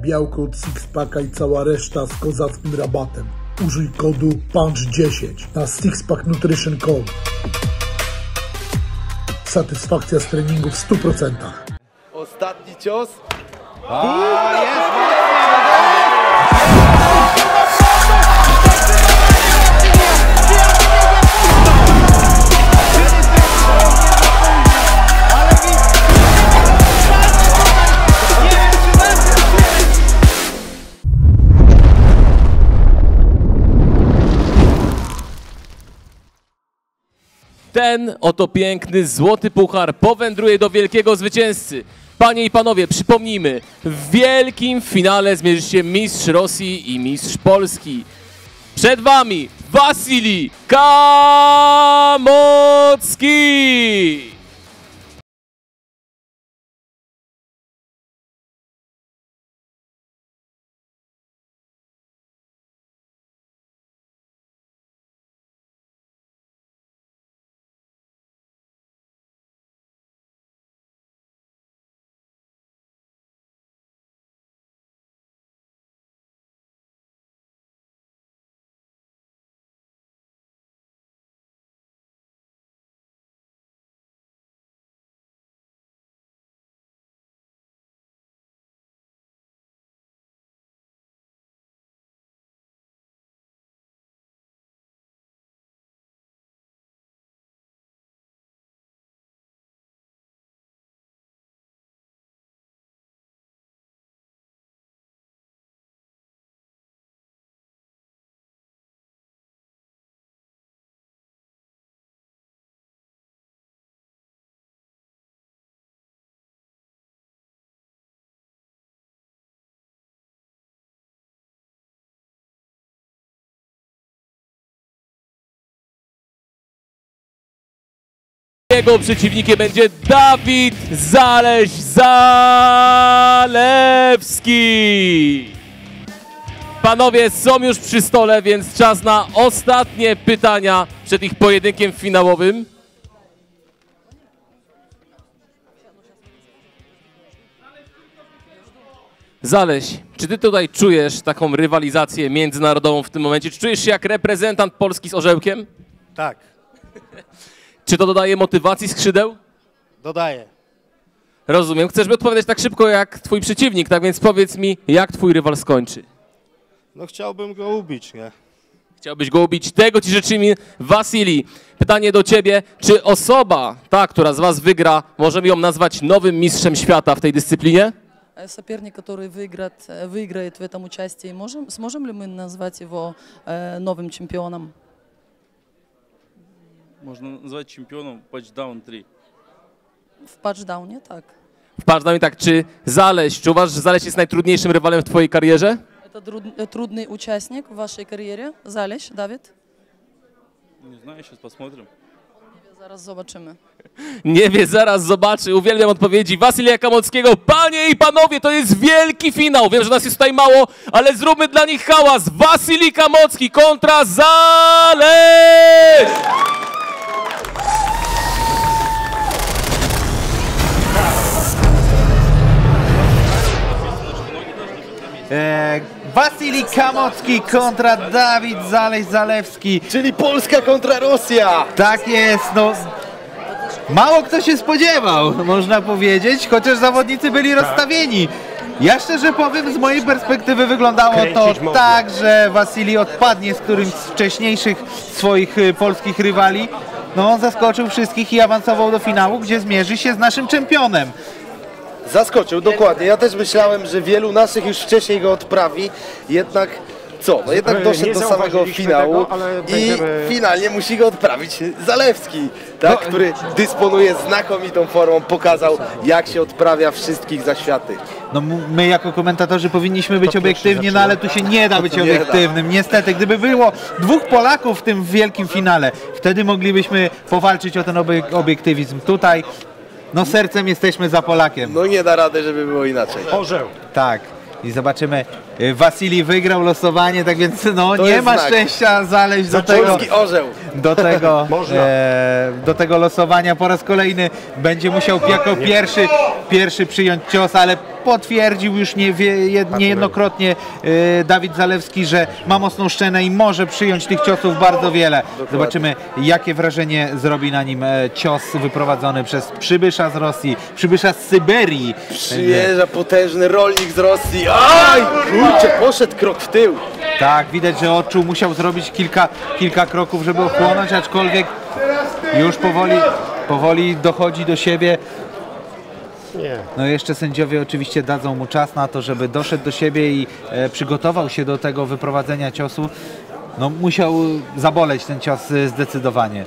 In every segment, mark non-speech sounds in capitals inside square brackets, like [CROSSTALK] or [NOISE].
białko od Sixpacka i cała reszta z kozackim rabatem. Użyj kodu PUNCH10 na Sixpack Nutrition Code. Satysfakcja z treningu w 100%. Ostatni cios. Ten oto piękny złoty puchar powędruje do wielkiego zwycięzcy. Panie i panowie, przypomnijmy, w wielkim finale zmierzy się mistrz Rosji i mistrz Polski. Przed wami Wasili Kamocki! Jego przeciwnikiem będzie Dawid Zaleś Zalewski. Panowie są już przy stole, więc czas na ostatnie pytania przed ich pojedynkiem finałowym. Zaleś, czy ty tutaj czujesz taką rywalizację międzynarodową w tym momencie? Czy czujesz się jak reprezentant Polski z orzełkiem? Tak, Czy to dodaje motywacji skrzydeł? dodaję. Rozumiem. Chcesz mi odpowiadać tak szybko jak twój przeciwnik, tak więc powiedz mi, jak twój rywal skończy. No chciałbym go ubić, nie? Chciałbyś go ubić. Tego ci życzymy, Wasili. Pytanie do ciebie. Czy osoba, ta, która z was wygra, możemy ją nazwać nowym mistrzem świata w tej dyscyplinie? Э, Соперник, который выиграет, э, выиграет в этом участии, можем, сможем ли мы назвать его э, новым чемпионом? Можно назвать чемпионом Патчдаун 3. В патчдауне, так. W parze tak, czy Zaleś, czy uważasz, że Zaleś jest najtrudniejszym rywalem w twojej karierze? Это труд- э, трудный участник в вашей карьере. Залещ, Давид? Не знаю, сейчас посмотрим. Зараз zobaczymy. [LAUGHS] Nie wie, zaraz zobaczy. Uwielbiam odpowiedzi Wasylija Kamockiego. Panie i panowie, to jest wielki finał. Wiem, że nas jest tutaj mało, ale zróbmy dla nich hałas. Wasylij Kamocki kontra Zaleś! E, Wasili Kamocki kontra Dawid Zaleś-Zalewski. Czyli Polska kontra Rosja! Tak jest, no. Mało kto się spodziewał, można powiedzieć, chociaż zawodnicy byli rozstawieni. Ja szczerze powiem, z mojej perspektywy wyglądało to tak, że Wasili odpadnie z którymś z wcześniejszych swoich y, polskich rywali. No, on zaskoczył wszystkich i awansował do finału, gdzie zmierzy się z naszym czempionem. Zaskoczył, dokładnie. Ja też myślałem, że wielu naszych już wcześniej go odprawi, jednak co? No jednak doszedł do samego finału tego, i będziemy- finalnie musi go odprawić Zalewski, tak, No. który dysponuje znakomitą formą, pokazał jak się odprawia wszystkich zaświaty. No my jako komentatorzy powinniśmy być obiektywni, no ale tu się nie da być nie da. obiektywnym. Niestety, gdyby było dwóch Polaków w tym wielkim finale, wtedy moglibyśmy powalczyć o ten obiek- obiektywizm. Tutaj, no sercem jesteśmy za Polakiem. No nie da rady, żeby było inaczej. Orzeł. Tak. I zobaczymy, Wasili wygrał losowanie, tak więc no To nie ma znak. szczęścia znaleźć do tego, orzeł. do tego, [LAUGHS] e, do tego losowania po raz kolejny będzie musiał jako pierwszy, pierwszy przyjąć cios, ale potwierdził już nie, jed- niejednokrotnie e, Dawid Zalewski, że ma mocną szczenę i może przyjąć tych ciosów bardzo wiele. Zobaczymy jakie wrażenie zrobi na nim e, cios wyprowadzony przez przybysza z Rosji, przybysza z Syberii. Przyjeżdża potężny rolnik z Rosji. Aj! Kurczę, poszedł krok w tył. Tak, widać, że odczuł, musiał zrobić kilka, kilka kroków, żeby ochłonąć, aczkolwiek już powoli, powoli dochodzi do siebie. No jeszcze sędziowie oczywiście dadzą mu czas na to, żeby doszedł do siebie i e, przygotował się do tego wyprowadzenia ciosu. No musiał zaboleć ten cios e, zdecydowanie.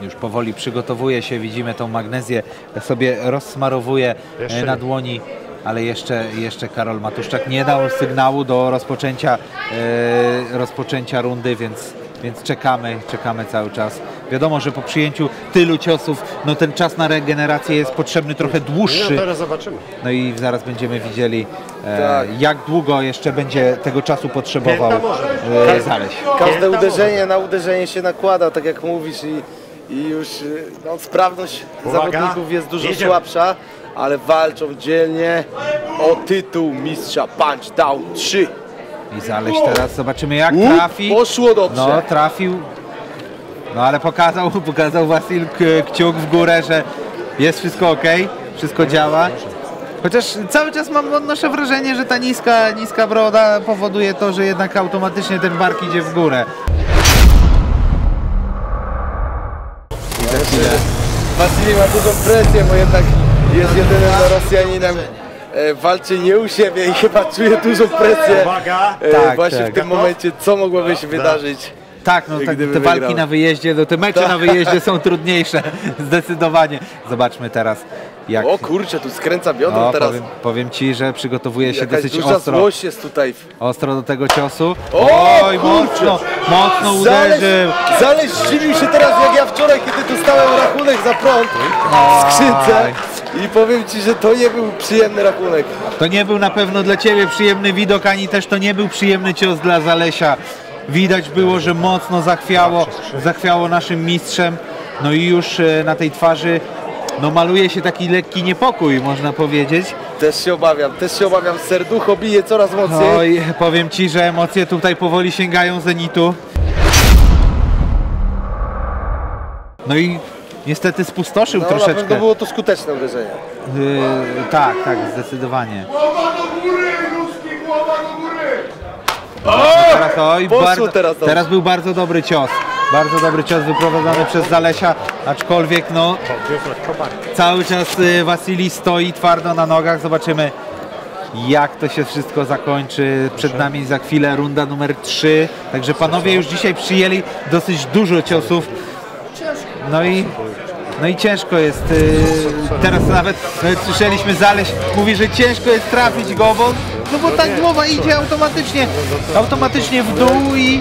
Już powoli przygotowuje się, widzimy tą magnezję, sobie rozsmarowuje e, Jeszcze na dłoni, ale jeszcze, jeszcze Karol Matuszczak nie dał sygnału do rozpoczęcia, e, rozpoczęcia rundy, więc, więc czekamy, czekamy cały czas. Wiadomo, że po przyjęciu tylu ciosów, no ten czas na regenerację jest potrzebny trochę No dłuższy. teraz zobaczymy. No i zaraz będziemy widzieli, e, Tak. jak długo jeszcze będzie tego czasu potrzebował e, Zaleś. Każde uderzenie na uderzenie się nakłada, tak jak mówisz i, i już y, no, sprawność Uwaga. zawodników jest dużo Jedziemy. słabsza, ale walczą dzielnie o tytuł mistrza Punch Down 3. I Zaleś teraz zobaczymy jak Łup, trafi. Poszło dobrze. No trafił. No ale pokazał, [LAUGHS] pokazał Wasil kciuk w górę, że jest wszystko ok, wszystko działa. Chociaż cały czas mam odnoszę wrażenie, że ta niska, niska broda powoduje to, że jednak automatycznie ten bark idzie w górę. Wasili ma dużą presję, bo jednak jest jedynym Rosjaninem. E, walczy nie u siebie i chyba czuje dużą presję. Uwaga. E, Tak, właśnie tak. w tym momencie, co mogłoby się wydarzyć. Tak, no tak, te walki wygrał. na wyjeździe, no te mecze na wyjeździe są trudniejsze, [LAUGHS] zdecydowanie. Zobaczmy teraz jak... O kurczę, tu skręca biodro teraz. powiem, powiem ci, że przygotowuje się Jakaś dosyć duża ostro, złość jest tutaj. ostro do tego ciosu. O, Oj, kurczę! mocno, mocno Zaleś, uderzył. Zaleś zdziwił się teraz jak ja wczoraj, kiedy dostałem rachunek za prąd w skrzynce. I powiem ci, że to nie był przyjemny rachunek. To nie był na pewno dla ciebie przyjemny widok, ani też to nie był przyjemny cios dla Zalesia. Widać było, że mocno zachwiało, zachwiało naszym mistrzem. No i już e, na tej twarzy no, maluje się taki lekki niepokój, można powiedzieć. Też się obawiam, też się obawiam. Serducho bije coraz mocniej. Oj, powiem ci, że emocje tutaj powoli sięgają zenitu. No i niestety spustoszył No, troszeczkę. pewno było to skuteczne uderzenie. Yy, tak, tak, zdecydowanie. Teraz, oj, bardzo, teraz teraz był bardzo dobry cios. Bardzo dobry cios wyprowadzony przez Zalesia, aczkolwiek no cały czas y, Wasili stoi twardo na nogach. Zobaczymy jak to się wszystko zakończy. Przed nami za chwilę runda numer 3. Także panowie już dzisiaj przyjęli dosyć dużo ciosów. No i, no i ciężko jest. y, Teraz nawet, słyszeliśmy Zaleś mówi, że ciężko jest trafić go, bo, no bo ta głowa idzie automatycznie, automatycznie w dół i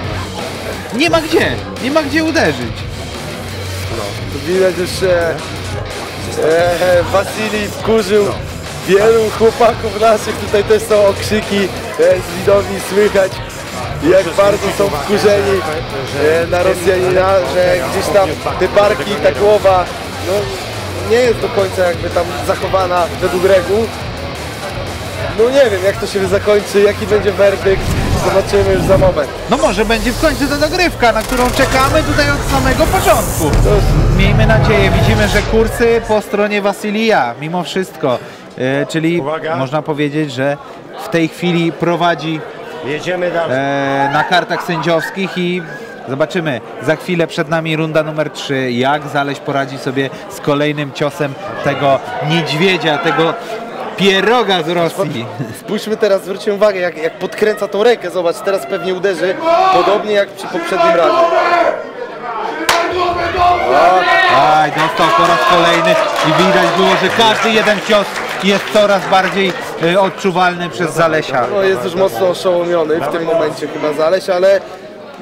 nie ma gdzie, nie ma gdzie uderzyć. Tu widać już, e, e, wkurzył wielu chłopaków naszych. Tutaj też są okrzyki e, z widowni słychać. Jak bardzo są wkurzeni e, na Rosjanina, że gdzieś tam te barki, ta głowa no, nie jest do końca jakby tam zachowana według reguł. No nie wiem jak to się zakończy, jaki będzie werdykt, zobaczymy już za moment. No może będzie w końcu ta dogrywka, na którą czekamy tutaj od samego początku. Miejmy nadzieję, widzimy, że kursy po stronie Wasylija, mimo wszystko. E, czyli Uwaga. można powiedzieć, że w tej chwili prowadzi Jedziemy dalej. e, na kartach sędziowskich i zobaczymy za chwilę przed nami runda numer 3, jak Zaleś poradzi sobie z kolejnym ciosem tego niedźwiedzia, tego pieroga z Rosji. Spójrzmy teraz, zwróćmy uwagę, jak, jak podkręca tą rękę. Zobacz, teraz pewnie uderzy, podobnie jak przy poprzednim razie. Aj, dostał po raz kolejny i widać było, że każdy jeden cios jest coraz bardziej e, odczuwalny przez Zalesia. No, jest już mocno oszołomiony w tym momencie chyba Zaleś, ale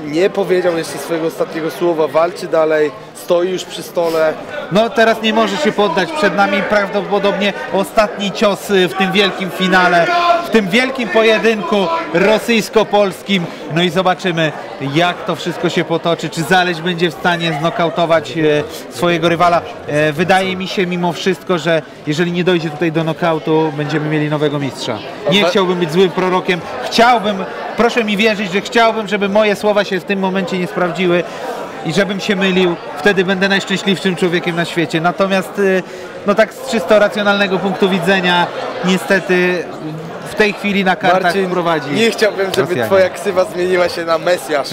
nie powiedział jeszcze swojego ostatniego słowa. Walczy dalej, stoi już przy stole. No teraz nie może się poddać. Przed nami prawdopodobnie ostatni cios y, w tym wielkim finale, w tym wielkim pojedynku rosyjsko-polskim. No i zobaczymy, jak to wszystko się potoczy. Czy Zaleś będzie w stanie znokautować e, swojego rywala. E, Wydaje mi się mimo wszystko, że jeżeli nie dojdzie tutaj do nokautu, będziemy mieli nowego mistrza. Nie chciałbym być złym prorokiem. Chciałbym, proszę mi wierzyć, że chciałbym, żeby moje słowa się w tym momencie nie sprawdziły i żebym się mylił, wtedy będę najszczęśliwszym człowiekiem na świecie. Natomiast y, no tak z czysto racjonalnego punktu widzenia niestety w tej chwili na kartach Marcin, prowadzi. nie chciałbym, żeby Rosjanie. twoja ksywa zmieniła się na Mesjasz.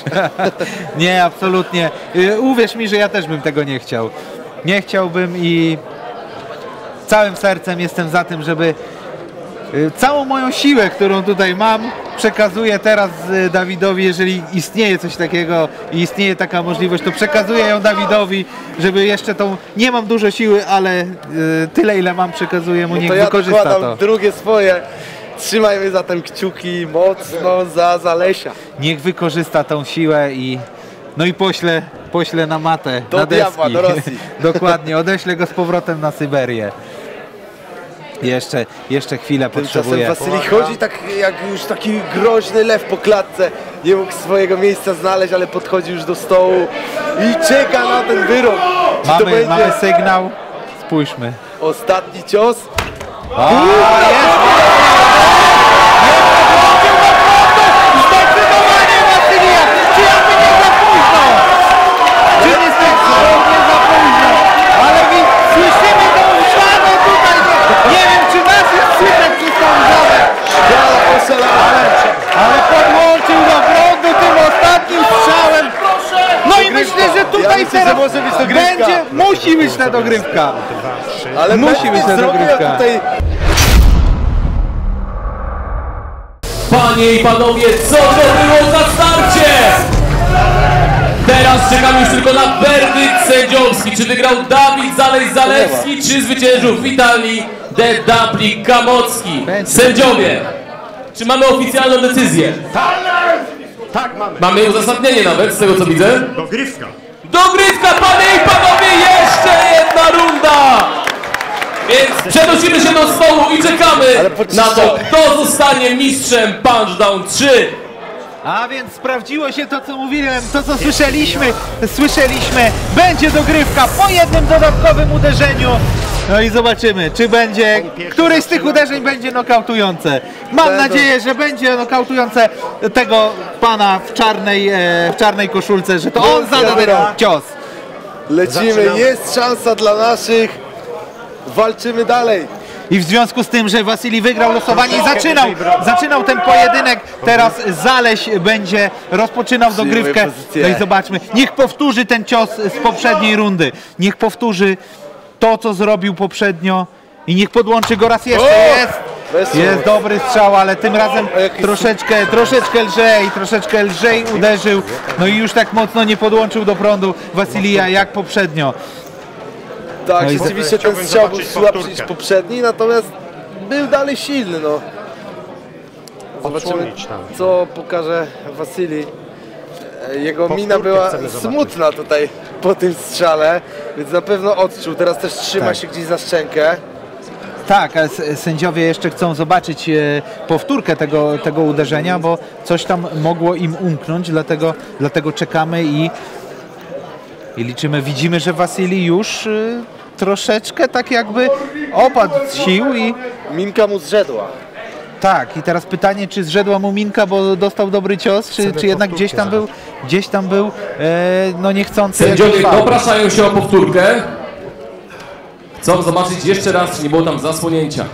[LAUGHS] Nie, absolutnie. Y, Uwierz mi, że ja też bym tego nie chciał. Nie chciałbym i całym sercem jestem za tym, żeby y, całą moją siłę, którą tutaj mam, przekazuję teraz y, Dawidowi, jeżeli istnieje coś takiego i istnieje taka możliwość, to przekazuję ją Dawidowi, żeby jeszcze tą, nie mam dużo siły, ale tyle ile mam przekazuję mu, No niech to ja wykorzysta to. drugie swoje. Trzymajmy zatem kciuki mocno za Zalesia. Niech wykorzysta tą siłę i no i pośle, pośle na matę, Do na diabła, deski. do Rosji. [LAUGHS] Dokładnie, odeślę go z powrotem na Syberię. Jeszcze, jeszcze chwilę Tymczasem potrzebuję. Wasyli chodzi tak jak już taki groźny lew po klatce. Nie mógł swojego miejsca znaleźć, ale podchodzi już do stołu i czeka na ten wyrok. Czy Mamy, będzie mamy sygnał. Spójrzmy. ostatni cios? Zdecydowanie Wasylia! Czy ja by nie za późno? Czy nie nie za późno? Ale wi, słyszymy tą żabę tutaj. Nie, wiem, czy nas jest słychać przez tą żabę. Szkoda. Ale Ja tutaj myślę, teraz że może być dogrywka. będzie, musi być ta dogrywka. Ale Musi być ta dogrywka. tutaj Panie i panowie, co to było za starcie? Teraz czekam już tylko na werdykt sędziowski. Czy wygrał Dawid Zalej-Zalewski, czy zwyciężył Witalii de Dapli Kamocki? Sędziowie, czy mamy oficjalną decyzję? Tak, mamy. Mamy uzasadnienie nawet, z tego co widzę. Dogrywka. Dogrywka, panie i panowie, jeszcze jedna runda! Więc przenosimy się do stołu i czekamy na to, kto zostanie mistrzem Punchdown 3. A więc sprawdziło się to, co mówiłem, to, co słyszeliśmy. Słyszeliśmy, będzie dogrywka po jednym dodatkowym uderzeniu. No i zobaczymy, czy będzie, któryś z tych uderzeń będzie nokautujące. Mam Będą. nadzieję, że będzie nokautujące tego pana w czarnej, e, w czarnej koszulce, że to on zada ten cios. lecimy. Zaczynamy. Jest szansa dla naszych. Walczymy dalej. I w związku z tym, że Wasili wygrał losowanie i zaczynał, zaczynał ten pojedynek, teraz Zaleś będzie rozpoczynał dogrywkę. No i zobaczmy, niech powtórzy ten cios z poprzedniej rundy. Niech powtórzy to, co zrobił poprzednio i niech podłączy go raz jeszcze. O! Jest! Jest dobry strzał, ale tym razem troszeczkę, troszeczkę lżej, troszeczkę lżej uderzył. No i już tak mocno nie podłączył do prądu Wasilija jak poprzednio. Tak, No rzeczywiście ten strzał był słabszy niż poprzedni, natomiast był dalej silny, no. Zobaczymy, co pokaże Wasili. E, Jego mina była smutna tutaj po tym strzale, więc na pewno odczuł. Teraz też trzyma Tak. się gdzieś za szczękę. Tak, a sędziowie jeszcze chcą zobaczyć e, powtórkę tego, tego uderzenia, bo coś tam mogło im umknąć, dlatego, dlatego czekamy i, i liczymy. Widzimy, że Wasili już e, troszeczkę tak jakby opadł z sił i Minka mu zrzedła. Tak, i teraz pytanie, czy zrzedła mu minka, bo dostał dobry cios, czy, czy jednak gdzieś tam był, gdzieś tam był e, no niechcący Sędziowie dopraszają się o powtórkę. Chcą zobaczyć jeszcze raz, czy nie było tam zasłonięcia.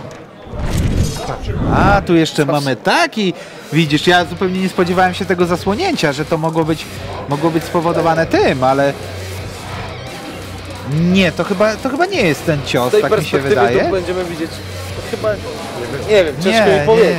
A, tu jeszcze mamy taki. Widzisz, ja zupełnie nie spodziewałem się tego zasłonięcia, że to mogło być, mogło być spowodowane tym, ale. Nie, to chyba, to chyba nie jest ten Z cios, tej tak mi się perspektywy wydaje. tu będziemy widzieć. Chyba. Nie wiem, ciężko Nie, mi powiedzieć.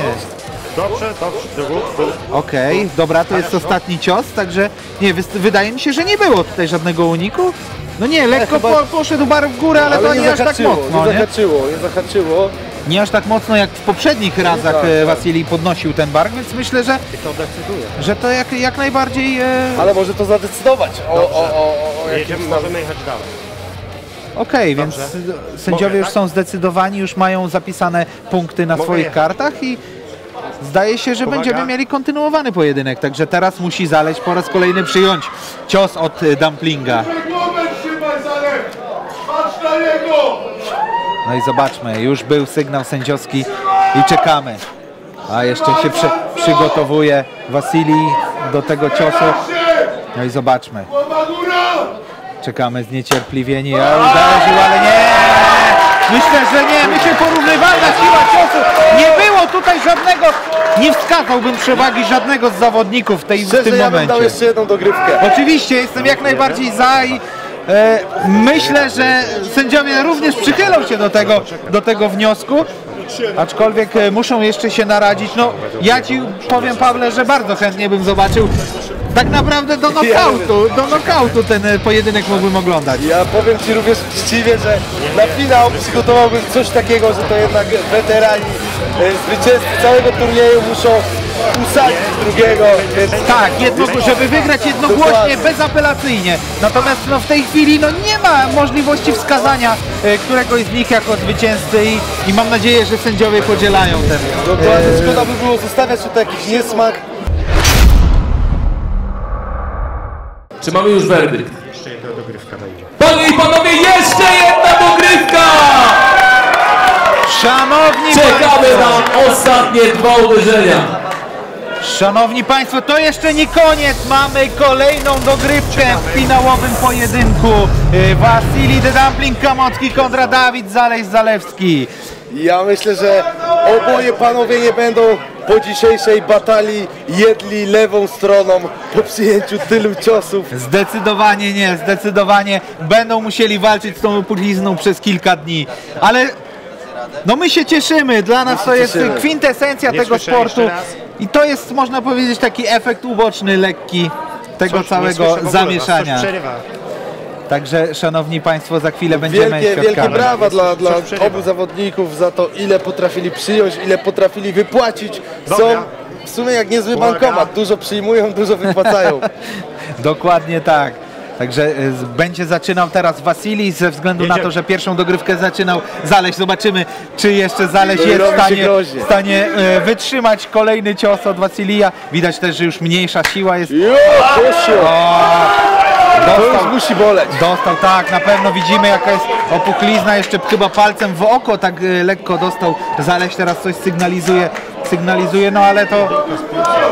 Dobrze, dobrze. Dowód. Okej, dobra, to jest ostatni cios, także nie, wydaje mi się, że nie było tutaj żadnego uniku. No nie, lekko chyba- po, poszedł bar w górę, ale, to nie, aż tak mocno, nie nie? zahaczyło, nie zahaczyło. Nie aż tak mocno jak w poprzednich razach tak, e, tak. Wasilij podnosił ten bark, więc myślę, że, I to decyduje. że to jak, jak najbardziej e, Ale może to zadecydować o, o, o, o Jedziemy, tam... możemy jechać dalej. Okej, więc sędziowie Mogę, już tak? są zdecydowani, już mają zapisane punkty na Mogę swoich jechać. kartach i zdaje się, że Uwaga. będziemy mieli kontynuowany pojedynek. Także teraz musi Zaleć po raz kolejny przyjąć cios od y, Dumplinga. No i zobaczmy, już był sygnał sędziowski i czekamy. A jeszcze się przy, przygotowuje Wasilii do tego ciosu. No i zobaczmy. Czekamy zniecierpliwieni, a uderzył, ale nie! Myślę, że nie, myślę porównywalna siła ciosu. Nie było tutaj żadnego, nie wskazałbym przewagi żadnego z zawodników w, tej, w tym ja bym dał momencie. jeszcze jedną dogrywkę. Oczywiście jestem jak najbardziej za i e, myślę, że sędziowie również przychylą się do tego, do tego wniosku. Aczkolwiek e, muszą jeszcze się naradzić. No, ja ci powiem, Pawle, że bardzo chętnie bym zobaczył tak naprawdę do nokautu, do nokautu ten e, pojedynek mógłbym oglądać. Ja powiem Ci również uczciwie, że na finał przygotowałbym coś takiego, że to jednak weterani, e, zwycięzcy całego turnieju muszą usadzić drugiego, więc Tak, jedno, żeby wygrać jednogłośnie, bezapelacyjnie. Natomiast no, w tej chwili no, nie ma możliwości wskazania e, któregoś z nich jako zwycięzcy i, i mam nadzieję, że sędziowie podzielają ten. dokładnie szkoda by było zostawiać tutaj jakiś niesmak. Czy mamy już werdykt? Jeszcze jedna dogrywka będzie. Panie i panowie, jeszcze jedna dogrywka! Szanowni Czekamy na ostatnie dwa uderzenia. Szanowni Państwo, to jeszcze nie koniec. Mamy kolejną dogrywkę w finałowym pojedynku. E, Wasili de Dumpling Kamocki kontra Dawid Zaleś-Zalewski. Ja myślę, że oboje panowie nie będą po dzisiejszej batalii jedli lewą stroną po przyjęciu tylu ciosów. Zdecydowanie nie, zdecydowanie będą musieli walczyć z tą opuchlizną przez kilka dni. Ale no my się cieszymy, dla nas to jest cieszymy. kwintesencja Nie tego sportu i to jest można powiedzieć taki efekt uboczny, lekki tego Coś całego słyszę zamieszania. Także szanowni Państwo, za chwilę będziemy Wielkie, wielkie brawa dla, dla obu zawodników za to, ile potrafili przyjąć, ile potrafili wypłacić. Są w sumie jak niezły bankomat. Dużo przyjmują, dużo wypłacają. [LAUGHS] Dokładnie tak. Także e, będzie zaczynał teraz Wasilij ze względu na to, że pierwszą dogrywkę zaczynał Zaleś. Zobaczymy, czy jeszcze Zaleś jest w stanie, groźnie. w stanie e, wytrzymać kolejny cios od Wasilija. Widać też, że już mniejsza siła jest. Już Dostał, musi boleć. dostał, tak, na pewno widzimy jaka jest opuchlizna, jeszcze chyba palcem w oko tak e, lekko dostał. Zaleś teraz coś sygnalizuje, sygnalizuje, no ale to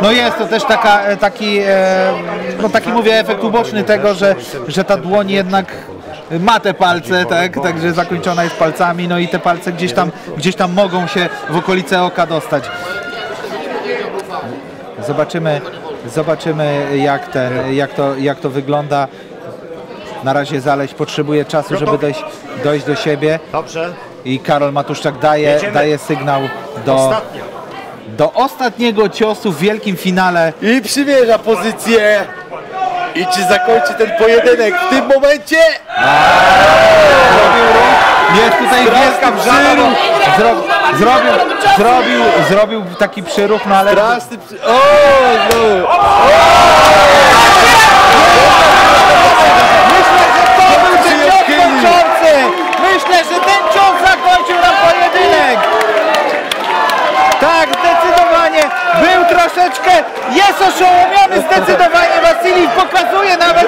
no jest to też taka, e, taki, e, no taki mówię efekt uboczny tego, że, że ta dłoń jednak ma te palce, tak, także zakończona jest palcami, no i te palce gdzieś tam, gdzieś tam mogą się w okolice oka dostać. Zobaczymy, zobaczymy jak, ten, jak, to, jak to wygląda. Na razie Zaleś potrzebuje czasu, żeby dojść, dojść do siebie Dobrze. i Karol Matuszczak daje, Jedziemy. daje sygnał do, do ostatniego ciosu w wielkim finale. I przymierza pozycję. I czy zakończy ten pojedynek w tym momencie? Jest tutaj wielka przyruch. Zro, zrobił, zrobił, zrobił taki przyruch, no ale Straszny przy... O, no. myślę, że to był ten cios kończący. Myślę, że ten cios zakończył nam pojedynek. Tak, zdecydowanie był troszeczkę, jest oszołomiony zdecydowanie Wasilij, pokazuje nawet.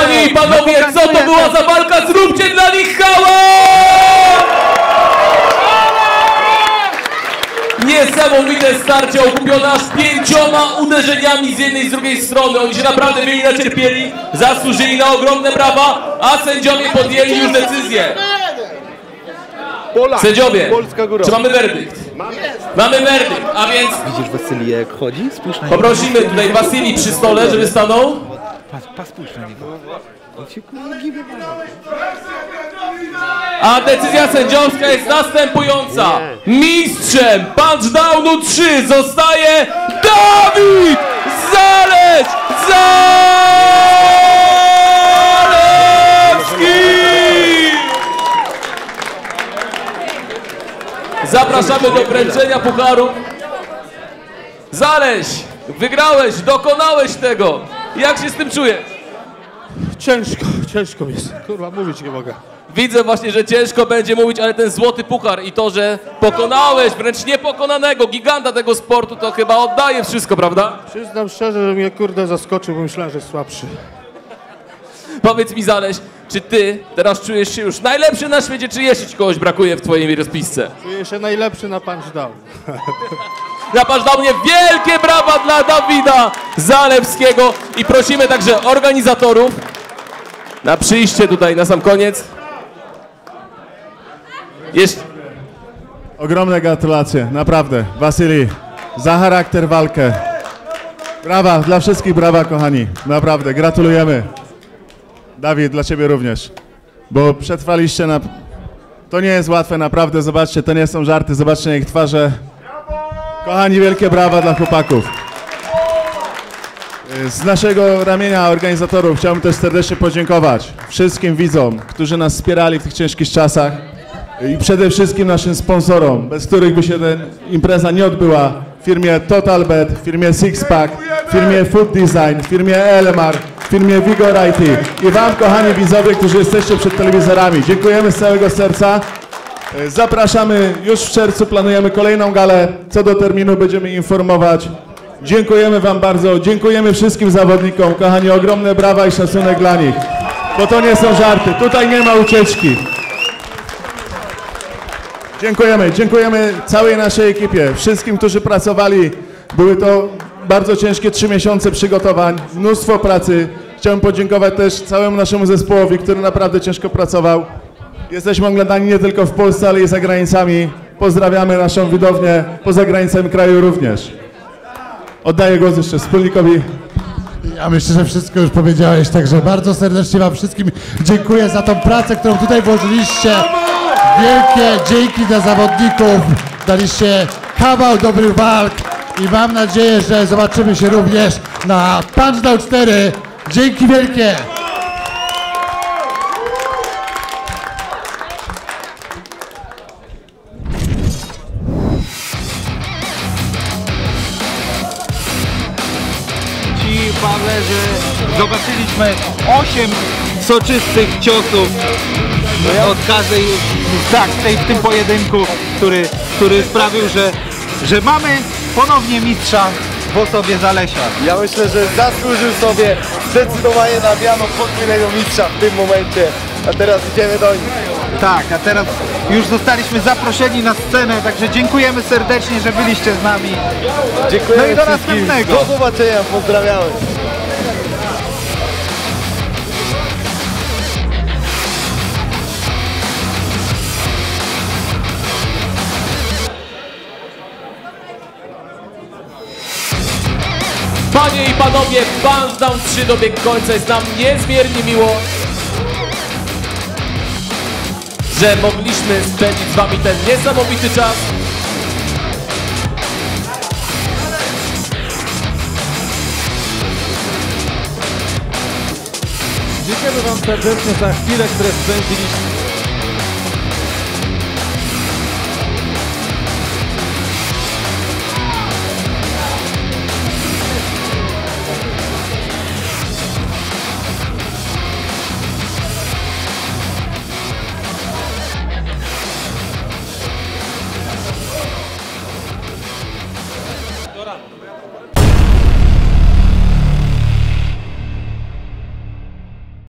Panie i panowie, co to była za walka? Zróbcie dla nich hałas! Niesamowite starcie okupione aż pięcioma uderzeniami z jednej i z drugiej strony. Oni się naprawdę mieli nacierpieli, zasłużyli na ogromne brawa, a sędziowie podjęli już decyzję. Polak. Sędziowie, Polska góra. czy mamy werdykt? Mamy werdykt, a więc Widzisz Wasilij jak chodzi? Spójrz na niego. poprosimy tutaj Wasili przy stole, żeby stanął. Patrz, patrz, spójrz na niego. On się kurwa gibe. A decyzja sędziowska jest następująca. Mistrzem Punchdownu 3 zostaje Dawid Zaleć Zalewski! Zapraszamy do wręczenia pucharu. Zaleś, wygrałeś, dokonałeś tego. Jak się z tym czujesz? Ciężko, ciężko mi jest. Kurwa, mówić nie mogę. Widzę właśnie, że ciężko będzie mówić, ale ten złoty puchar i to, że pokonałeś wręcz niepokonanego giganta tego sportu, to chyba oddaje wszystko, prawda? Przyznam szczerze, że mnie kurde zaskoczył, bo myślałem, że jest słabszy. Powiedz mi, Zaleś, czy ty teraz czujesz się już najlepszy na świecie, czy jeszcze ci kogoś brakuje w twojej rozpisce? Czuję się najlepszy na punch down. [LAUGHS] Na mnie wielkie brawa dla Dawida Zalewskiego i prosimy także organizatorów na przyjście tutaj na sam koniec. Jeszcze... Ogromne gratulacje, naprawdę. Wasili, za charakter, walkę. Brawa, dla wszystkich brawa, kochani. Naprawdę, gratulujemy. Dawid, dla ciebie również. Bo przetrwaliście na... To nie jest łatwe, naprawdę. Zobaczcie, to nie są żarty. Zobaczcie ich twarze. Kochani, wielkie brawa dla chłopaków. Z naszego ramienia organizatorów chciałbym też serdecznie podziękować wszystkim widzom, którzy nas wspierali w tych ciężkich czasach i przede wszystkim naszym sponsorom, bez których by się ta impreza nie odbyła. Firmie Totalbet, firmie Sixpack, firmie Food Design, firmie LMR, firmie Vigor IT i Wam, kochani widzowie, którzy jesteście przed telewizorami. Dziękujemy z całego serca. E, Zapraszamy, już w czerwcu planujemy kolejną galę. Co do terminu będziemy informować. Dziękujemy Wam bardzo, dziękujemy wszystkim zawodnikom. Kochani, ogromne brawa i szacunek dla nich. Bo to nie są żarty, tutaj nie ma ucieczki. Dziękujemy, dziękujemy całej naszej ekipie, wszystkim, którzy pracowali. Były to bardzo ciężkie trzy miesiące przygotowań, mnóstwo pracy. Chciałem podziękować też całemu naszemu zespołowi, który naprawdę ciężko pracował. Jesteśmy oglądani nie tylko w Polsce, ale i za granicami. Pozdrawiamy naszą widownię poza granicami kraju również. Oddaję głos jeszcze wspólnikowi. Ja myślę, że wszystko już powiedziałeś, także bardzo serdecznie Wam wszystkim dziękuję za tą pracę, którą tutaj włożyliście. Wielkie dzięki dla zawodników. Daliście kawał dobrych walk i mam nadzieję, że zobaczymy się również na Punch Down 4. Dzięki wielkie! Ci, Pawle, że zobaczyliśmy 8 soczystych ciosów od każdej, tak, w, tej, w tym pojedynku, który, który sprawił, że, że mamy ponownie mistrza w osobie Zalesia. Ja myślę, że zasłużył sobie zdecydowanie na miano podwójnego mistrza w tym momencie. A teraz idziemy do nich. Tak, a teraz już zostaliśmy zaproszeni na scenę, także dziękujemy serdecznie, że byliście z nami. Dziękujemy No i do wszystkim. następnego. Do zobaczenia, pozdrawiamy. Panie i panowie, Down 3 dobiegł końca. Jest nam niezmiernie miło, że mogliśmy spędzić z wami ten niesamowity czas. Dziękujemy Wam serdecznie za chwilę, które spędziliśmy